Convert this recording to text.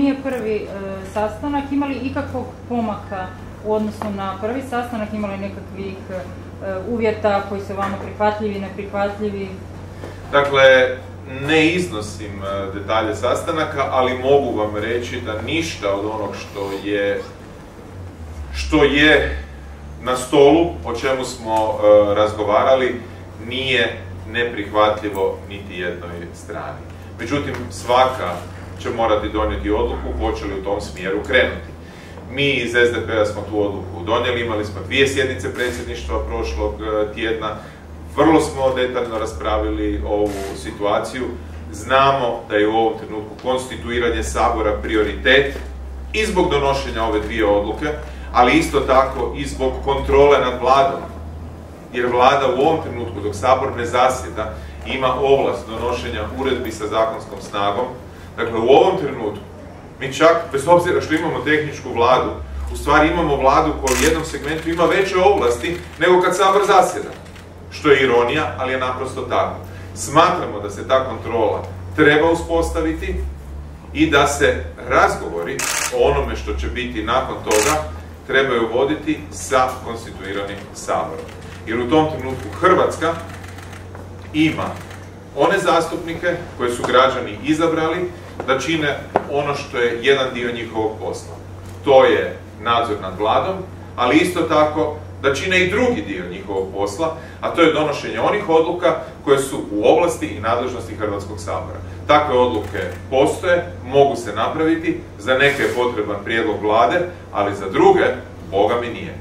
nije prvi e, sastanak, imali ikakvog pomaka u odnosu na prvi sastanak, imali nekakvih e, uvjeta koji su vama prihvatljivi, neprihvatljivi? Dakle, ne iznosim e, detalje sastanaka, ali mogu vam reći da ništa od onog što je što je na stolu, o čemu smo razgovarali, nije neprihvatljivo niti jednoj strani. Međutim, svaka će morati donijeti odluku hoće li u tom smjeru krenuti. Mi iz SDP-a smo tu odluku donijeli, imali smo dvije sjednice predsjedništva prošlog e, tjedna, vrlo smo detaljno raspravili ovu situaciju, znamo da je u ovom trenutku konstituiranje Sabora prioritet i zbog donošenja ove dvije odluke, ali isto tako i zbog kontrole nad vladom. Jer vlada u ovom trenutku, dok Sabor ne zasjeda, ima ovlast donošenja uredbi sa zakonskom snagom. Dakle, u ovom trenutku, mi čak, bez obzira što imamo tehničku vladu, u stvari imamo vladu koja u jednom segmentu ima veće ovlasti nego kad Sabor zasjeda. Što je ironija, ali je naprosto tako. Smatramo da se ta kontrola treba uspostaviti i da se razgovori o onome što će biti nakon toga trebaju voditi sa konstituiranim saborom. Jer u tom trenutku Hrvatska ima one zastupnike koje su građani izabrali da čine ono što je jedan dio njihovog posla. To je nadzor nad vladom, ali isto tako da čine i drugi dio njihovog posla, a to je donošenje onih odluka koje su u oblasti i nadležnosti Hrvatskog sabora. Takve odluke postoje, mogu se napraviti, za neke je potreban prijedlog vlade, ali za druge, Boga mi nije.